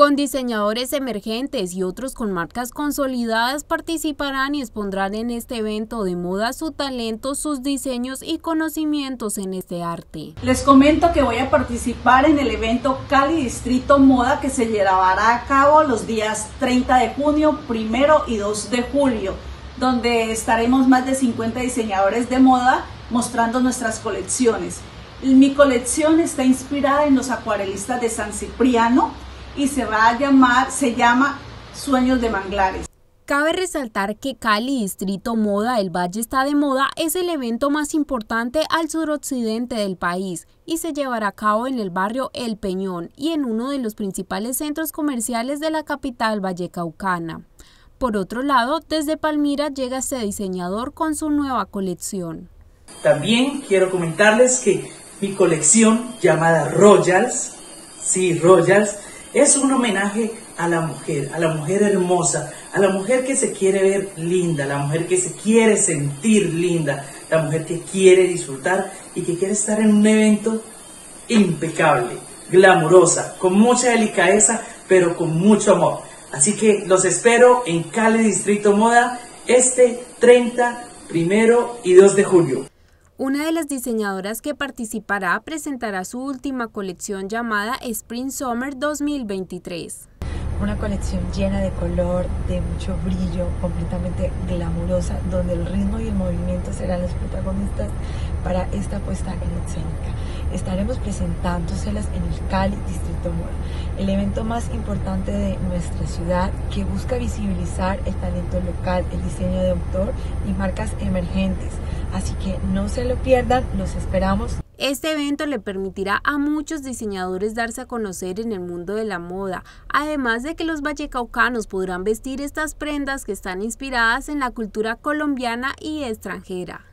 Con diseñadores emergentes y otros con marcas consolidadas participarán y expondrán en este evento de moda su talento, sus diseños y conocimientos en este arte. Les comento que voy a participar en el evento Cali Distrito Moda que se llevará a cabo los días 30 de junio, 1 y 2 de julio, donde estaremos más de 50 diseñadores de moda mostrando nuestras colecciones. Mi colección está inspirada en los acuarelistas de San Cipriano, y se va a llamar, se llama Sueños de Manglares. Cabe resaltar que Cali Distrito Moda, el Valle está de moda, es el evento más importante al suroccidente del país y se llevará a cabo en el barrio El Peñón y en uno de los principales centros comerciales de la capital vallecaucana. Por otro lado, desde Palmira llega este diseñador con su nueva colección. También quiero comentarles que mi colección llamada Royals, sí, Royals, es un homenaje a la mujer, a la mujer hermosa, a la mujer que se quiere ver linda, a la mujer que se quiere sentir linda, la mujer que quiere disfrutar y que quiere estar en un evento impecable, glamurosa, con mucha delicadeza, pero con mucho amor. Así que los espero en Cali Distrito Moda este 30, primero y 2 de julio. Una de las diseñadoras que participará presentará su última colección llamada Spring Summer 2023. Una colección llena de color, de mucho brillo, completamente glamurosa, donde el ritmo y el movimiento serán los protagonistas para esta puesta en escénica. Estaremos presentándoselas en el Cali Distrito Moda, el evento más importante de nuestra ciudad que busca visibilizar el talento local, el diseño de autor y marcas emergentes Así que no se lo pierdan, los esperamos. Este evento le permitirá a muchos diseñadores darse a conocer en el mundo de la moda, además de que los vallecaucanos podrán vestir estas prendas que están inspiradas en la cultura colombiana y extranjera.